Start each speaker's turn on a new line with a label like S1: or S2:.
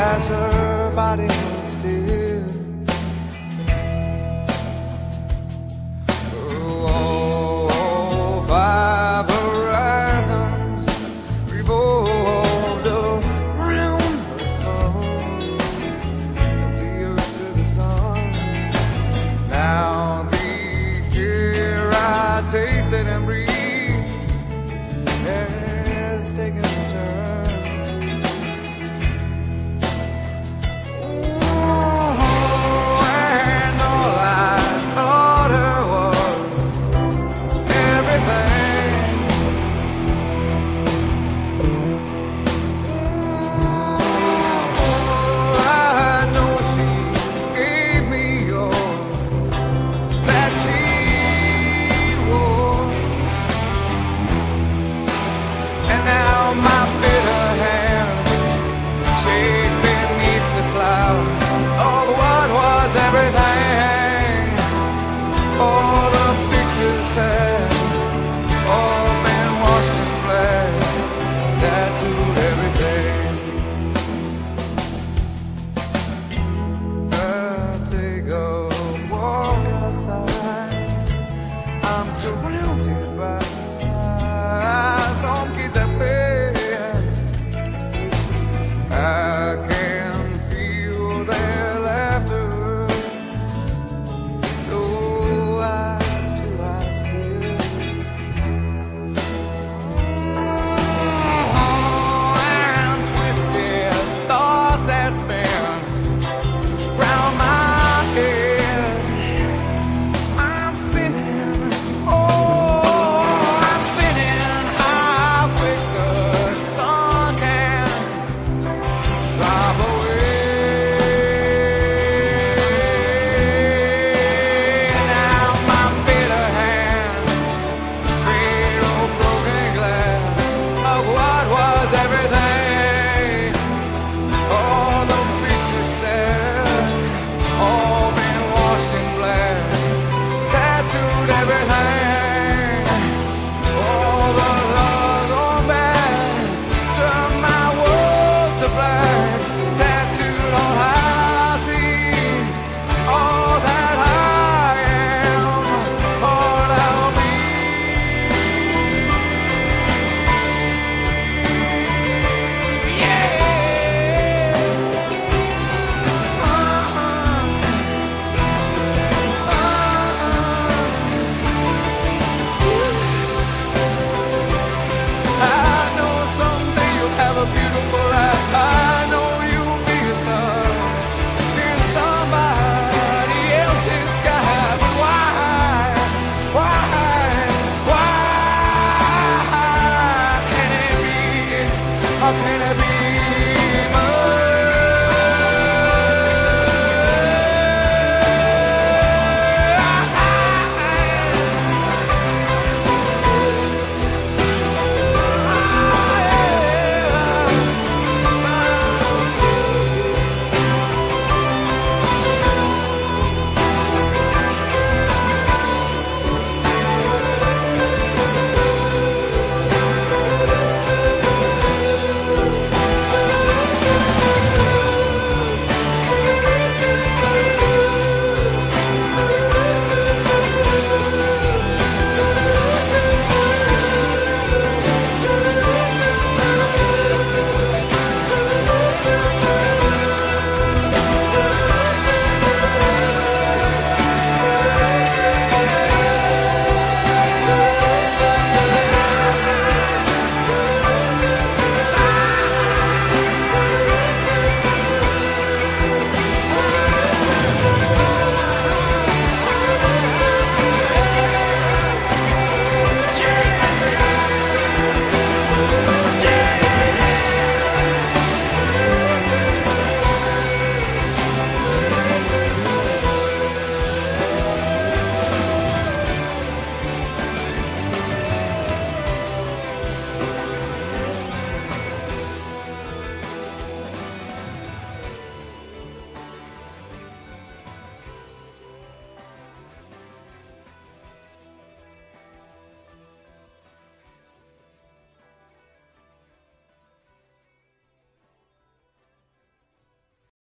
S1: as her body was still.